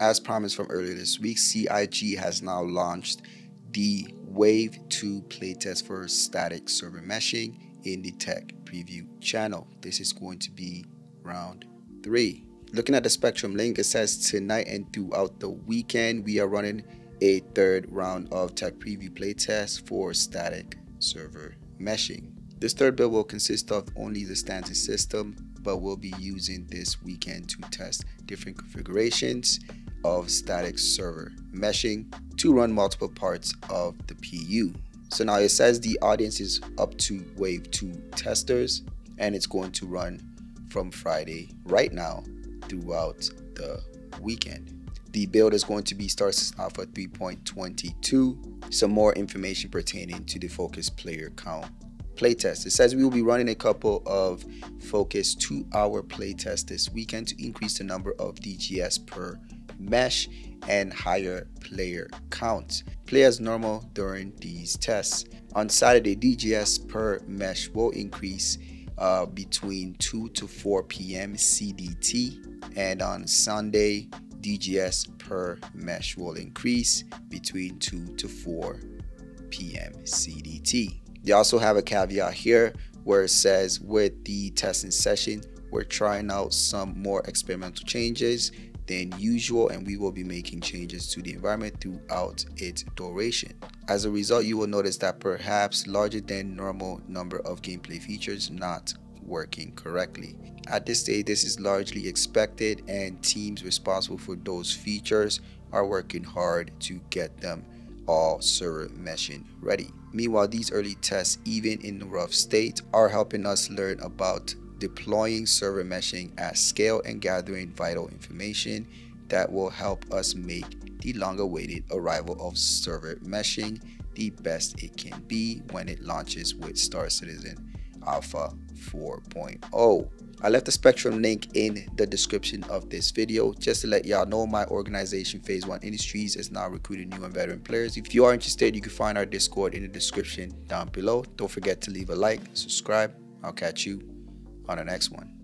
As promised from earlier this week, CIG has now launched the Wave 2 playtest for static server meshing in the tech preview channel. This is going to be round 3. Looking at the Spectrum link, it says tonight and throughout the weekend, we are running a third round of tech preview playtest for static server meshing. This third build will consist of only the standard system, but we'll be using this weekend to test different configurations of static server meshing to run multiple parts of the PU. So now it says the audience is up to wave 2 testers and it's going to run from Friday right now throughout the weekend. The build is going to be starts Alpha 3.22. Some more information pertaining to the focus player count playtest. It says we will be running a couple of focus two hour playtests this weekend to increase the number of DGS per mesh and higher player counts. Play as normal during these tests. On Saturday, DGS per mesh will increase uh, between 2 to 4 p.m. CDT, and on Sunday, DGS per mesh will increase between 2 to 4 p.m. CDT. They also have a caveat here where it says with the testing session, we're trying out some more experimental changes than usual and we will be making changes to the environment throughout its duration. As a result, you will notice that perhaps larger than normal number of gameplay features not working correctly. At this stage, this is largely expected and teams responsible for those features are working hard to get them all server meshing ready. Meanwhile, these early tests, even in the rough state, are helping us learn about deploying server meshing at scale and gathering vital information that will help us make the long awaited arrival of server meshing the best it can be when it launches with Star Citizen Alpha 4.0. I left the Spectrum link in the description of this video just to let y'all know my organization Phase 1 Industries is now recruiting new and veteran players. If you are interested, you can find our Discord in the description down below. Don't forget to leave a like, subscribe. I'll catch you on the next one.